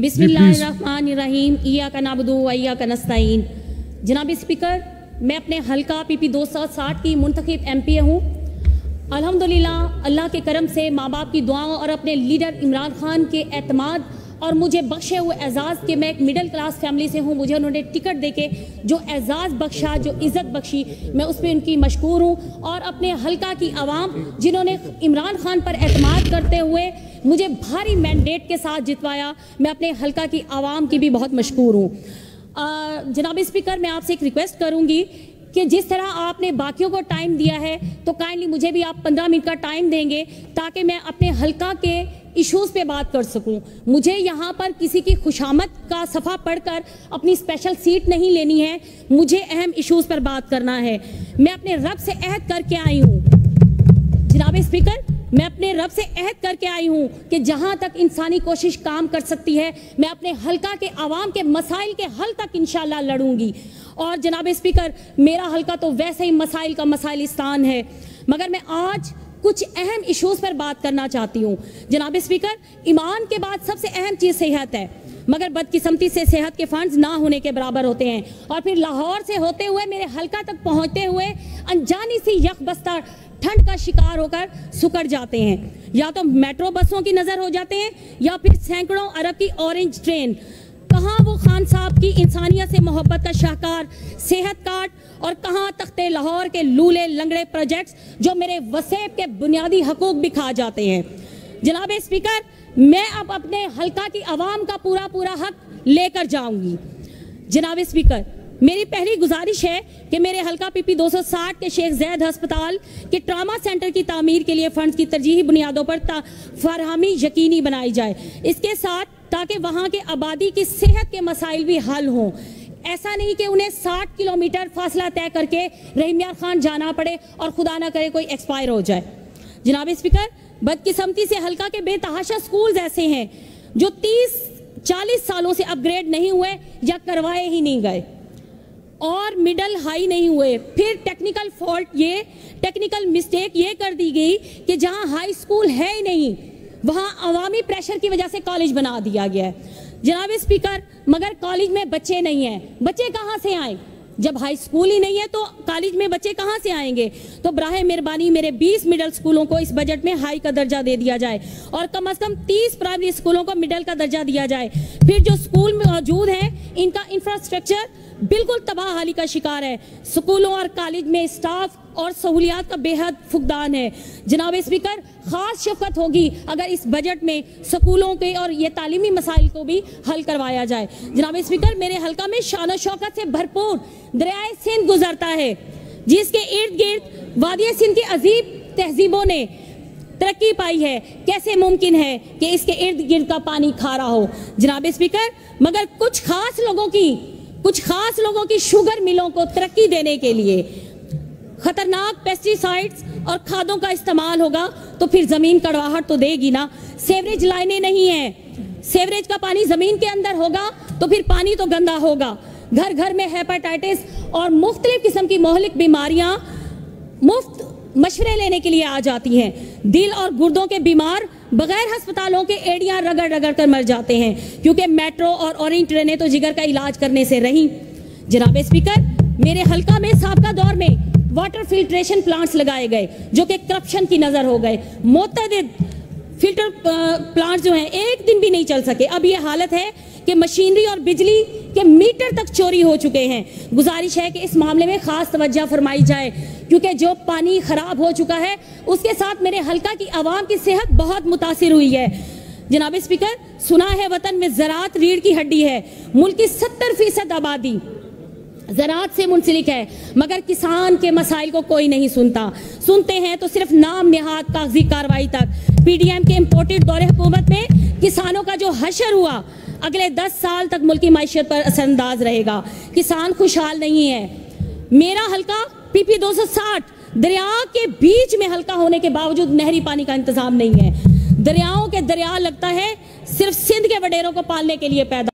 बिस्मिल्लाहिर्रहमानिर्रहीम। इया का नाबदू वैया का जनाब स्पीकर, मैं अपने हल्का सौ साठ की मुंतखब एम पी हूँ। अल्हम्दुलिल्लाह, अल्लाह के करम से माँ बाप की दुआओं और अपने लीडर इमरान खान के एतमाद और मुझे बख्शे हुए एजाज़ के, मैं एक मिडिल क्लास फैमिली से हूँ, मुझे उन्होंने टिकट देके जो एजाज़ बख्शा, जो इज़्ज़त बख्शी, मैं उस पर उनकी मशहूर हूँ और अपने हल्का की आवाम, जिन्होंने इमरान खान पर एतमाद करते हुए मुझे भारी मैंडेट के साथ जितवाया, मैं अपने हल्का की आवाम की भी बहुत मशहूर हूँ। जनाब स्पीकर मैं आपसे एक रिक्वेस्ट करूँगी कि जिस तरह आपने बाकियों को टाइम दिया है तो काइंडली मुझे भी आप पंद्रह मिनट का टाइम देंगे, ताकि मैं अपने हल्का के इश्यूज़ पे बात कर सकूँ। मुझे यहाँ पर किसी की खुशामद का सफ़ा पढ़कर अपनी स्पेशल सीट नहीं लेनी है। मुझे अहम इश्यूज़ पर बात करना है। मैं अपने रब से अहद करके आई हूँ। जनाब स्पीकर मैं अपने रब से अहद करके आई हूँ कि जहाँ तक इंसानी कोशिश काम कर सकती है, मैं अपने हल्का के आवाम के मसाइल के हल तक इंशाल्लाह लड़ूँगी। और जनाब स्पीकर मेरा हल्का तो वैसे ही मसाइल का मसाइलिस्तान है। मगर मैं आज कुछ अहम इश्यूज़ पर बात करना चाहती हूँ। जनाब स्पीकर ईमान के बाद सबसे अहम चीज़ सेहत है। मगर बदकिस्मती से सेहत के फंड्स ना होने के बराबर होते हैं। और फिर लाहौर से होते हुए, मेरे हल्का तक पहुँचते हुए, अनजानी सी यख बस्ता ठंड का शिकार होकर सुकड़ जाते हैं। या तो मेट्रो बसों की नज़र हो जाते हैं, या फिर सैकड़ों अरब की ऑरेंज ट्रेन कहाँ वो खान साहब की इंसानियत से मोहब्बत का शाहकार, सेहत कार्ड और कहाँ तख्ते लाहौर के लूले लंगड़े प्रोजेक्ट्स जो मेरे वसेब के बुनियादी हकूक भी खा जाते हैं। जनाब स्पीकर, मैं अब अपने हल्का की आवाम का पूरा पूरा हक लेकर जाऊँगी। जनाब स्पीकर, मेरी पहली गुजारिश है कि मेरे हल्का पीपी 260 के शेख जैद अस्पताल के ट्रामा सेंटर की तामीर के लिए फंड्स की तरजीही बुनियादों पर फरहमी यकीनी बनाई जाए। इसके साथ ताकि वहाँ के आबादी की सेहत के मसाइल भी हल हों। ऐसा नहीं कि उन्हें 60 किलोमीटर फासला तय करके रहीमिया खान जाना पड़े और खुदा ना करे कोई एक्सपायर हो जाए। जनाब स्पीकर, बदकिस्मती से हल्का के बेतहाशा स्कूल्स ऐसे हैं जो 30 40 सालों से अपग्रेड नहीं हुए या करवाए ही नहीं गए। और मिडल हाई नहीं हुए। फिर टेक्निकल फॉल्ट ये टेक्निकल मिस्टेक ये कर दी गई कि जहाँ हाई स्कूल है ही नहीं वहाँ अवामी प्रेशर की वजह से कॉलेज बना दिया गया है। जनाब स्पीकर मगर कॉलेज में बच्चे नहीं हैं। बच्चे कहाँ से आए? जब हाई स्कूल ही नहीं है तो कॉलेज में बच्चे कहाँ से आएँगे? तो ब्राह मेहरबानी, मेरे 20 मिडिल स्कूलों को इस बजट में हाई का दर्जा दे दिया जाए और कम अज कम 30 प्राइमरी स्कूलों को मिडिल का दर्जा दिया जाए। फिर जो स्कूल में मौजूद हैं, इनका इंफ्रास्ट्रक्चर बिल्कुल तबाह हाली का शिकार है। स्कूलों और कॉलेज में स्टाफ और सहूलियात का बेहद फुकदान है। जनाब स्पीकर, खास शफकत होगी अगर इस बजट में स्कूलों के और ये तालीमी मसाइल को भी हल करवाया जाए। जनाब स्पीकर, मेरे हल्का में शान शौकत से भरपूर दरियाए सिंध गुजरता है, जिसके इर्द गिर्द वादिया सिंध की अजीब तहजीबों ने तरक्की पाई है। कैसे मुमकिन है कि इसके इर्द गिर्द का पानी खारा हो? जनाब स्पीकर, मगर कुछ खास लोगों की, कुछ खास लोगों की शुगर मिलों को तरक्की देने के लिए खतरनाक पेस्टिसाइड्स और खादों का इस्तेमाल होगा तो फिर ज़मीन कड़वाहट तो देगी ना। सेवरेज लाइनें नहीं है। सेवरेज का पानी ज़मीन के अंदर होगा तो फिर पानी तो गंदा होगा। घर घर में हेपेटाइटिस और मुख्तलिफ़ किस्म की मोहलिक बीमारियाँ मुफ़्त मशवरे लेने के लिए आ जाती हैं। दिल और गुर्दों के बीमार बगैर अस्पतालों के एड़ियाँ रगड़ रगड़ कर मर जाते हैं, क्योंकि मेट्रो और ऑरेंज ट्रेनें तो जिगर का इलाज करने से रही। जनाब स्पीकर मेरे हल्का में सबका दौर में वाटर फिल्ट्रेशन प्लांट्स लगाए गए, जो कि करप्शन की नज़र हो गए। मोतद फ़िल्टर प्लांट जो हैं, एक दिन भी नहीं चल सके। अब ये हालत है कि मशीनरी और बिजली के मीटर तक चोरी हो चुके हैं। गुजारिश है कि इस मामले में खास तवज्जा फरमाई जाए, क्योंकि जो पानी खराब हो चुका है, उसके साथ मेरे हल्का की आवाम की सेहत बहुत मुतासर हुई है। जनाब स्पीकर, सुना है वतन में ज़रात रीढ़ की हड्डी है, मुल्क की सत्तर फ़ीसद आबादी। ज़रात से मुंसलिक है, मगर किसान के मसाइल को कोई नहीं सुनता। सुनते हैं तो सिर्फ़ नाम निहात कागज़ी कार्रवाई तक। पीडीएम के इम्पोर्टेड दौरे हुकूमत में किसानों का जो हशर हुआ, अगले दस साल तक मुल्की मीशत पर असरअंदाज रहेगा। किसान खुशहाल नहीं है। मेरा हल्का पीपी 260 दरिया के बीच में हल्का होने के बावजूद नहरी पानी का इंतज़ाम नहीं है। दरियाओं के दरिया लगता है, सिर्फ़ सिंध के वडेरों को पालने के लिए पैदा